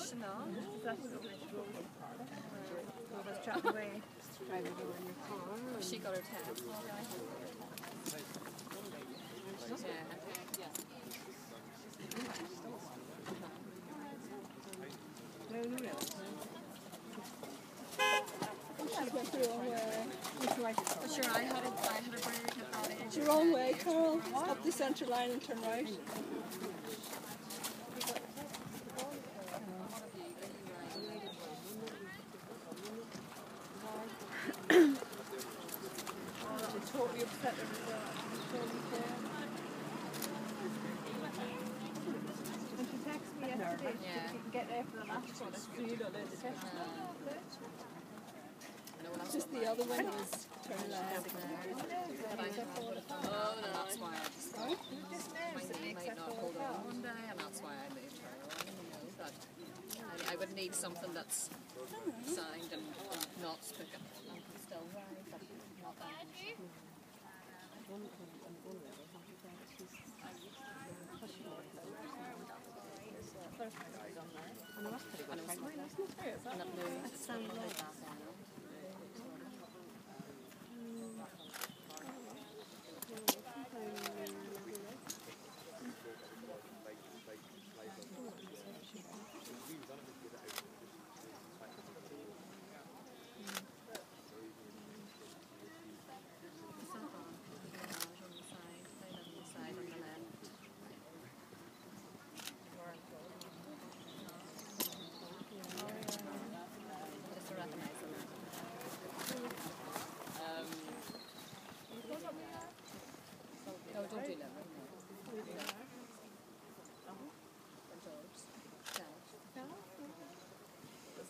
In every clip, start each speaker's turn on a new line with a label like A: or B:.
A: your.
B: She got her. Yeah.
A: No, no, no. Wrong way. Which way?
B: I a.
A: It's the wrong way, Carol. Up the centre line and turn right. Totally upset her as well. She. And she texted me yesterday. She
B: Yeah.
A: said she can get there for the last one. It's three dollars. It's just the other one was turn left.
B: Oh, no, that's why I just thought hmm, my knee might not hold on one day, and that's why I moved her on. You know, that I, I would need something that's signed and not spoken. I can still ride, but not that. And that moves. It's something like that. It's not on. The garage on the side. They live on the side on the left. Just to recognise them. Um, no, don't do lemon. No. George.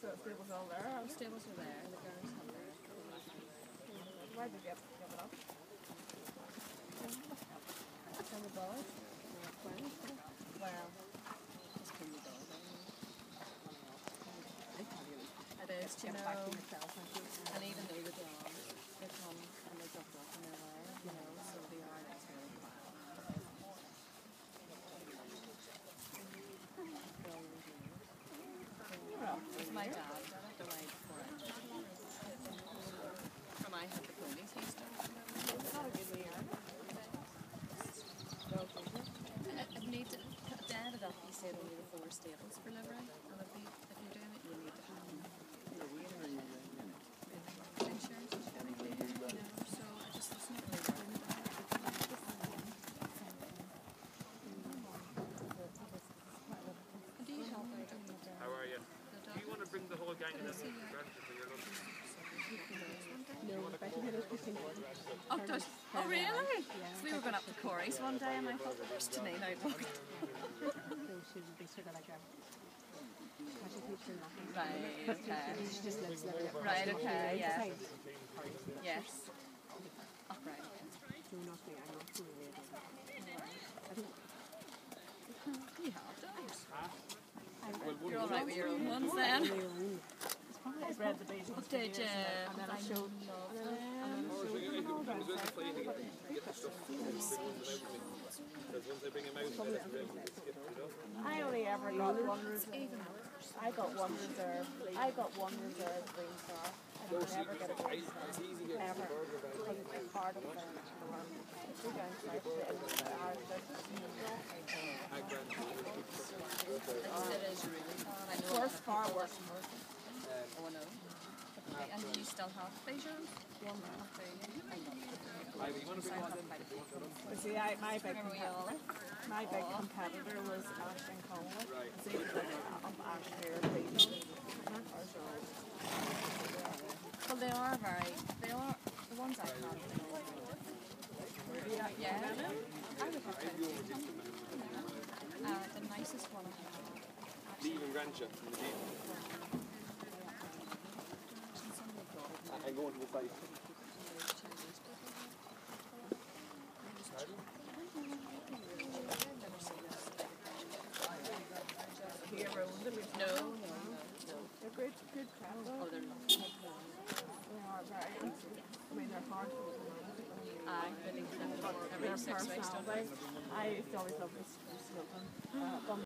B: George.
A: Was all there.
B: The stables are there, the girls have.
A: Why did you give it up?
B: From the dog? Well, just clean the dog. It is, you know, and even though the dogs, they come and they drop off in their way, you know, so they are like really quiet. With my it the I did. From I had the ponies, he used to. I- I'd need to, Dad had he said only the four stables for livery, and if, you, if you're doing it, you need to have insurance, is very clear, you know, so I just, it's not really worth it. And do you help out on the dog?
C: How are you?
B: The
C: Do you want to bring the whole gang in and Grandpa for your lunch?
A: No, I think it
B: Oh, does, oh really? So we were going up to Corey's one day and I thought, there's Janine
A: nothing.
B: Right, okay.
A: She just lives there.
B: Right, okay, yeah. Yes. Oh, right. You have those. You're all right with your own ones then.
A: I read the basics.
B: Did you?
A: And then I showed, and then I showed them all down there.
C: Because once they bring him out, that's really skip it up.
A: I only ever got one reserve. I got one reserve. I got one reserve green star. I did never get a green star. Ever. Because it's part of the Go down south to the the hours.
B: It is really bad. I know.
A: Worse, far worse.
B: Oh, I know. Okay, And do you still have pleasures? One
A: You see, I, my big competitor, my big competitor was Ashton Conley. See, up Ashton
B: Well, they are very, they are, the ones I have.
A: Yeah,
B: Yeah. I would have to. Uh, the nicest one I have.
C: Leaving Gransha in the deep. And going to the site.
B: No, no, no.
A: They're good, good crap.
B: Oh, they're not.
A: They are very, I mean, they're hard to manage.
B: Aye, they need to
A: Their
B: every six weeks, don't they?
A: I used to always love this, this little,